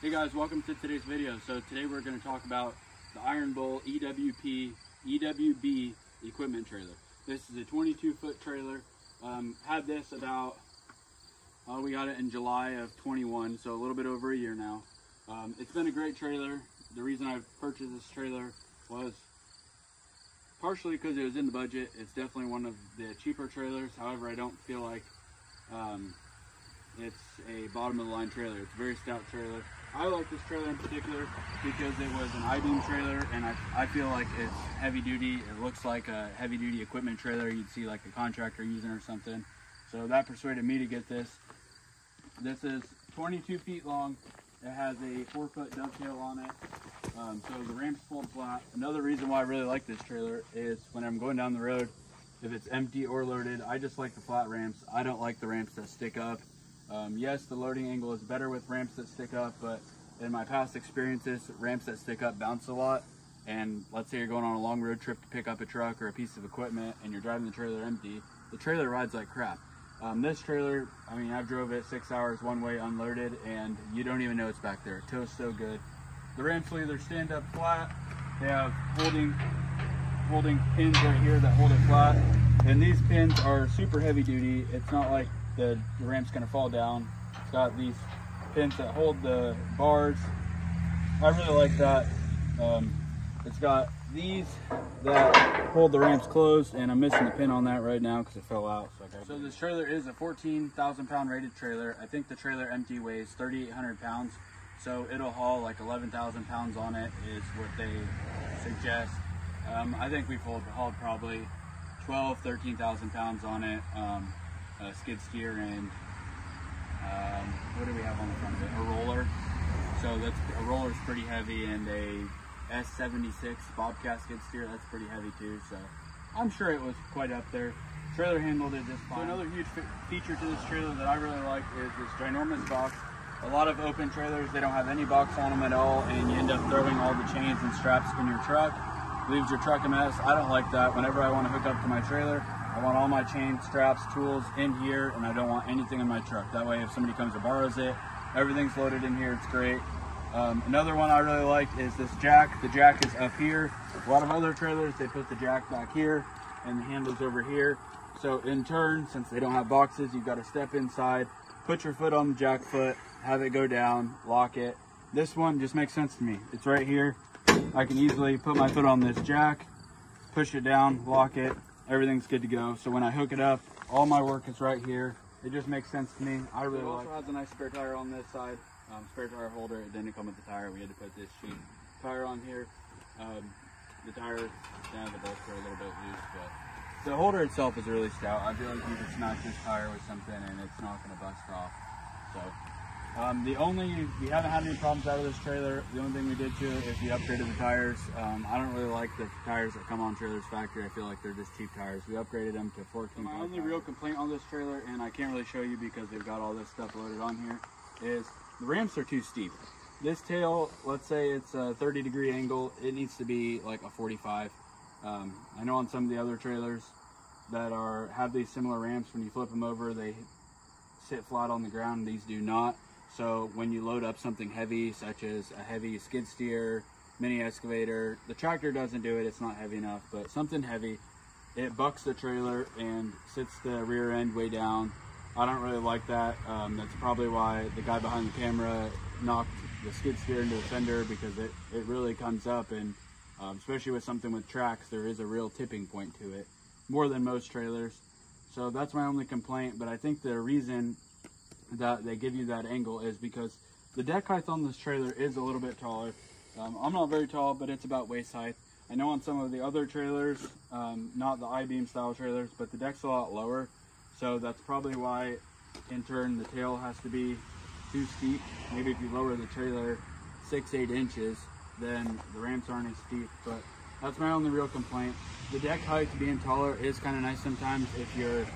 Hey guys, welcome to today's video. So today we're going to talk about the Iron Bull EWP EWB equipment trailer. This is a 22 foot trailer. Um, had this about, uh, we got it in July of 21, so a little bit over a year now. Um, it's been a great trailer. The reason I purchased this trailer was partially because it was in the budget. It's definitely one of the cheaper trailers. However, I don't feel like um, it's a bottom of the line trailer. It's a very stout trailer. I like this trailer in particular because it was an I-beam trailer and I, I feel like it's heavy duty. It looks like a heavy duty equipment trailer you'd see like a contractor using or something. So that persuaded me to get this. This is 22 feet long. It has a four foot dovetail on it. Um, so the ramps fold flat. Another reason why I really like this trailer is when I'm going down the road, if it's empty or loaded, I just like the flat ramps. I don't like the ramps that stick up. Um, yes, the loading angle is better with ramps that stick up, but in my past experiences, ramps that stick up bounce a lot. And let's say you're going on a long road trip to pick up a truck or a piece of equipment and you're driving the trailer empty, the trailer rides like crap. Um, this trailer, I mean, I've drove it six hours one way unloaded and you don't even know it's back there. It tows so good. The ramps will either stand up flat, they have holding, holding pins right here that hold it flat. And these pins are super heavy duty. It's not like the, the ramp's gonna fall down. It's got these pins that hold the bars. I really like that. Um, it's got these that hold the ramps closed and I'm missing the pin on that right now because it fell out. So, so this trailer is a 14,000 pound rated trailer. I think the trailer empty weighs 3,800 pounds. So it'll haul like 11,000 pounds on it is what they suggest. Um, I think we've hauled, hauled probably 12, 13,000 pounds on it. Um, a skid steer and um, what do we have on the front of it? A roller. So that's a roller is pretty heavy and a S76 Bobcat skid steer that's pretty heavy too. So I'm sure it was quite up there. Trailer handled it just fine. So another huge feature to this trailer that I really like is this ginormous box. A lot of open trailers, they don't have any box on them at all and you end up throwing all the chains and straps in your truck. Leaves your truck a mess. I don't like that. Whenever I want to hook up to my trailer, I want all my chain straps, tools in here, and I don't want anything in my truck. That way, if somebody comes and borrows it, everything's loaded in here. It's great. Um, another one I really like is this jack. The jack is up here. A lot of other trailers, they put the jack back here and the handle's over here. So in turn, since they don't have boxes, you've got to step inside, put your foot on the jack foot, have it go down, lock it. This one just makes sense to me. It's right here. I can easily put my foot on this jack, push it down, lock it, everything's good to go. So when I hook it up, all my work is right here. It just makes sense to me. I really it like it. also has a nice spare tire on this side. Um, spare tire holder. It didn't come with the tire. We had to put this cheap tire on here. Um, the tire, down the bolts are a little bit loose, but the holder itself is really stout. I feel like you could snatch this tire with something and it's not going to bust off. So um, the only, we haven't had any problems out of this trailer. The only thing we did to it is we upgraded the tires. Um, I don't really like the tires that come on trailers factory. I feel like they're just cheap tires. We upgraded them to 14. So my only tires. real complaint on this trailer, and I can't really show you because they've got all this stuff loaded on here, is the ramps are too steep. This tail, let's say it's a 30 degree angle, it needs to be like a 45. Um, I know on some of the other trailers that are have these similar ramps, when you flip them over, they sit flat on the ground. These do not. So when you load up something heavy, such as a heavy skid steer, mini excavator, the tractor doesn't do it, it's not heavy enough, but something heavy, it bucks the trailer and sits the rear end way down. I don't really like that. Um, that's probably why the guy behind the camera knocked the skid steer into the fender because it, it really comes up and um, especially with something with tracks, there is a real tipping point to it, more than most trailers. So that's my only complaint, but I think the reason that they give you that angle is because the deck height on this trailer is a little bit taller. Um, I'm not very tall, but it's about waist height. I know on some of the other trailers, um, not the I-beam style trailers, but the deck's a lot lower. So that's probably why, in turn, the tail has to be too steep. Maybe if you lower the trailer six, eight inches, then the ramps aren't as steep. But that's my only real complaint. The deck height being taller is kind of nice sometimes if you're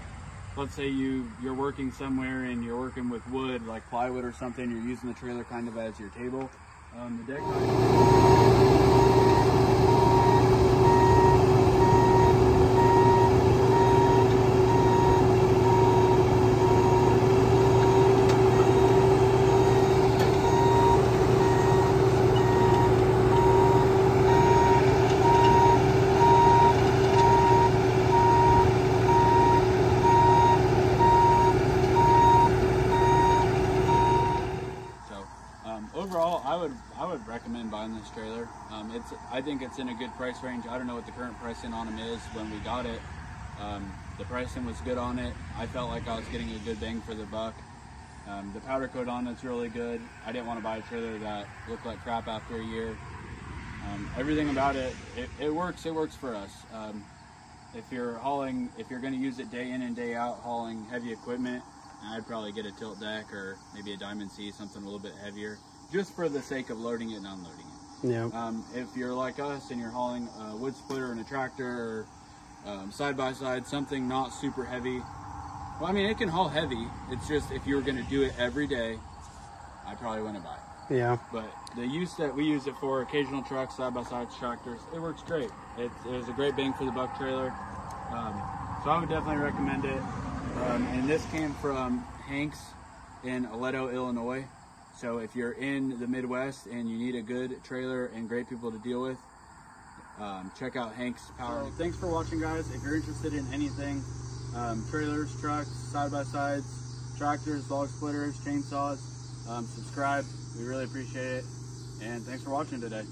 let's say you you're working somewhere and you're working with wood like plywood or something you're using the trailer kind of as your table. Um, the deck overall, I would I would buying this trailer. Um, it's I think it's in a good price range. I don't know what the current pricing on them is when we got it. Um, the pricing was good on it. I felt like I was getting a good bang for the buck. Um, the powder coat on it's really good. I didn't want to buy a trailer that looked like crap after a year. Um, everything about it, it, it works. It works for us. Um, if you're hauling, if you're going to use it day in and day out, hauling heavy equipment, I'd probably get a tilt deck or maybe a Diamond C, something a little bit heavier, just for the sake of loading it and unloading it. Yeah. Um, if you're like us and you're hauling a wood splitter and a tractor or um, side by side, something not super heavy. Well, I mean, it can haul heavy. It's just if you were going to do it every day, I probably wouldn't buy it. Yeah. But the use that we use it for, occasional trucks, side by side tractors, it works great. It, it was a great bang for the buck trailer. Um, so I would definitely recommend it. Um, and this came from Hanks in Aledo, Illinois. So if you're in the Midwest and you need a good trailer and great people to deal with, um, check out Hank's Power. So thanks for watching, guys. If you're interested in anything, um, trailers, trucks, side-by-sides, tractors, log splitters, chainsaws, um, subscribe. We really appreciate it. And thanks for watching today.